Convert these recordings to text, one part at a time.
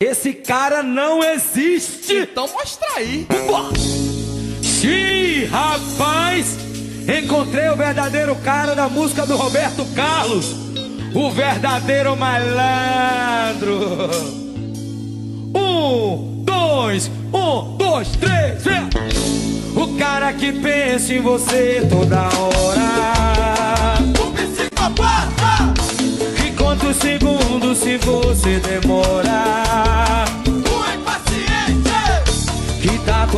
Esse cara não existe. Então mostra aí. Xiii, rapaz! Encontrei o verdadeiro cara da música do Roberto Carlos. O verdadeiro malandro. Um, dois, um, dois, três! O cara que pensa em você toda hora. O psicopata. E quantos segundos se você demora?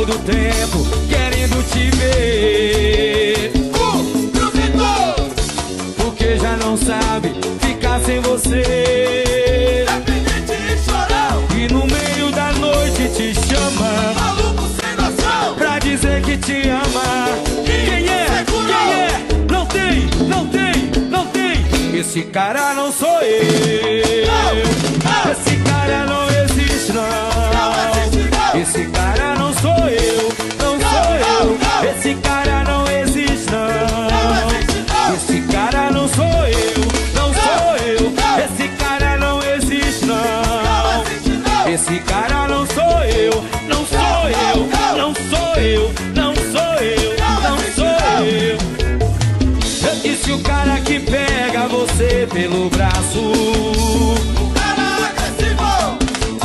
Todo tempo querendo te ver. O provedor. Porque já não sabe ficar sem você. Dependente e chorão. E no meio da noite te chama Maluco sem noção. pra dizer que te ama. Quem é? Segurou. Quem é? Não tem, não tem, não tem. Esse cara não sou eu. não. Você pelo braço. O cara agressivo.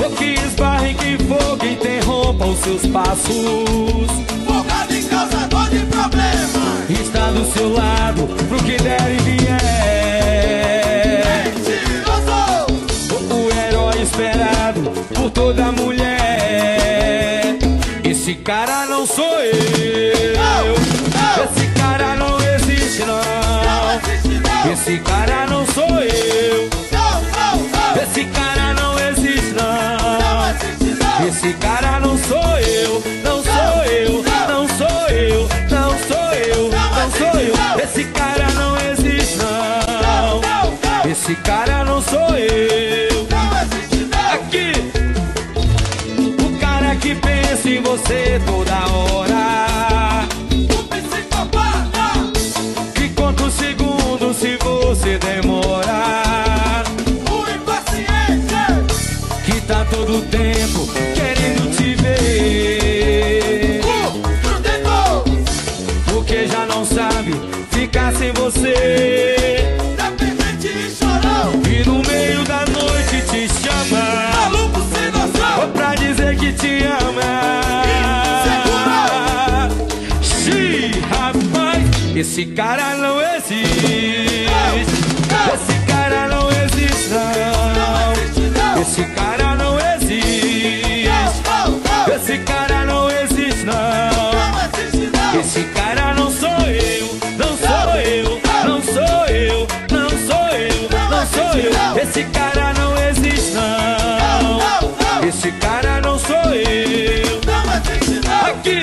Ou que esbarre que que interrompa os seus passos. Folgado e causador de problema. Está do seu lado pro que der e vier. Mentiroso. O herói esperado por toda mulher. Esse cara não sou eu. Esse cara não existe, Não não. existe, não. Esse cara Esse cara não sou eu, não sou eu, não sou eu, não sou eu, não sou eu. Esse cara não existe, Não. Esse cara não sou eu. Aqui, o cara que pensa em você toda hora. Que conta os segundos se você demorar. O impaciente. Que tá todo tempo esse cara não existe. Esse cara não existe, Não. Esse cara não existe. Esse cara não existe, não. Esse cara não sou eu, não sou eu, não sou eu, não sou eu, não sou eu. Esse cara não existe, Não. Esse cara não sou eu. Aqui,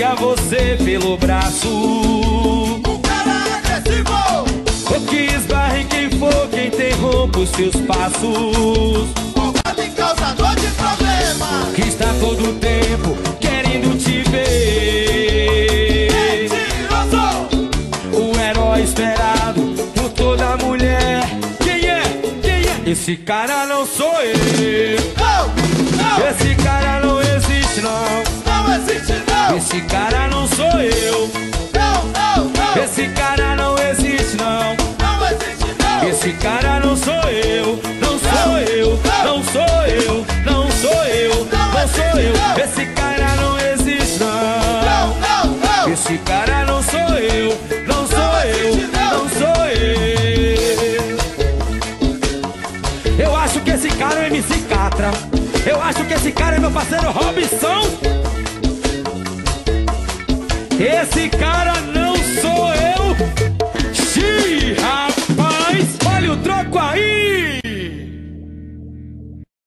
pega você pelo braço, O cara agressivo. o que esbarra em quem for, que interrompa os seus passos. Folgado e causador de problema. Que está todo tempo querendo te ver. Mentiroso. O herói esperado por toda mulher. Quem é? Quem é? Esse cara não sou eu. Não, não. Esse cara não existe, Esse cara não sou eu. Não, não, não. Esse cara não existe, não. Não existe, não. Esse cara não sou eu. Não sou eu. Não sou eu. Não sou eu. Não sou eu. Esse cara não existe, Não, não. não, não. Esse cara não sou eu. Não sou eu. Não sou eu. Eu acho que esse cara é MC Catra. Eu acho que esse cara é meu parceiro Robson. Esse cara não